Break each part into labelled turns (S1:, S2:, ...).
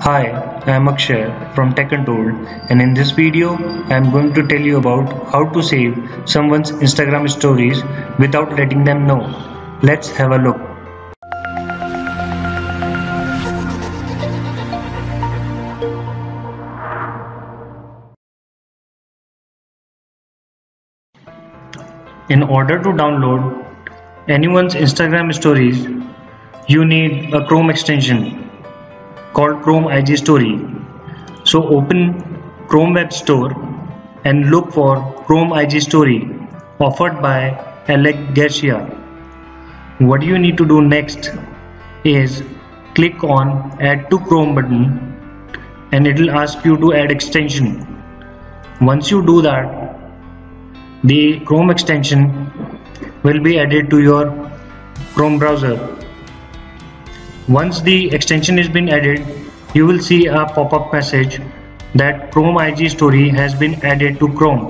S1: Hi, I am Akshay from Tech Untold and in this video I am going to tell you about how to save someone's Instagram stories without letting them know. Let's have a look. In order to download anyone's Instagram stories, you need a Chrome extension called Chrome IG Story. So open Chrome Web Store and look for Chrome IG Story offered by Alec Garcia. What you need to do next is click on add to Chrome button and it will ask you to add extension. Once you do that, the Chrome extension will be added to your Chrome browser. Once the extension has been added, you will see a pop-up message that Chrome IG story has been added to Chrome.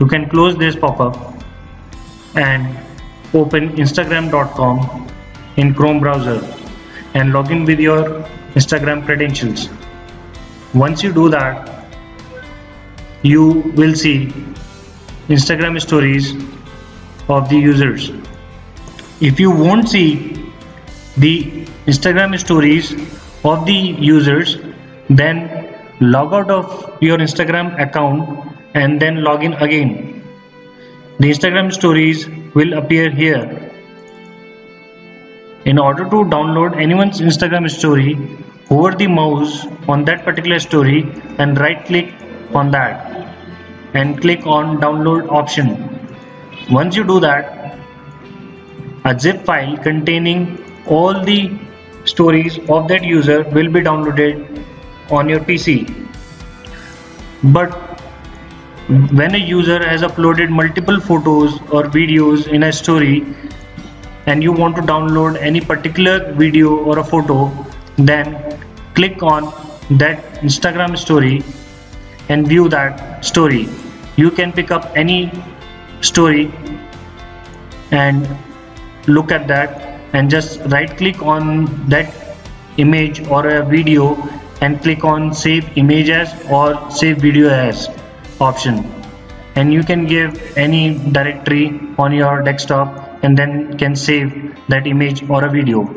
S1: You can close this pop-up and open instagram.com in Chrome browser and log in with your Instagram credentials. Once you do that, you will see Instagram stories of the users. If you won't see the Instagram stories of the users, then log out of your Instagram account and then log in again. The Instagram stories will appear here. In order to download anyone's Instagram story, hover the mouse on that particular story and right click on that and click on download option. Once you do that, a zip file containing all the stories of that user will be downloaded on your PC. But when a user has uploaded multiple photos or videos in a story and you want to download any particular video or a photo then click on that Instagram story and view that story you can pick up any story and look at that and just right click on that image or a video and click on save image as or save video as option. And you can give any directory on your desktop and then can save that image or a video.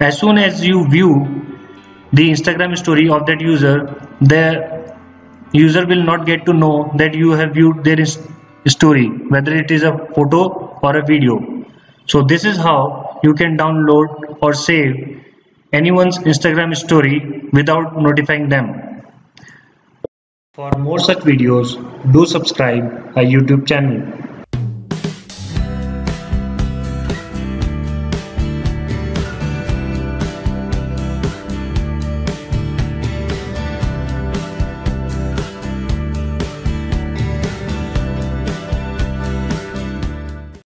S1: As soon as you view the Instagram story of that user the user will not get to know that you have viewed their story whether it is a photo or a video so this is how you can download or save anyone's Instagram story without notifying them. For more such videos, do subscribe our YouTube channel.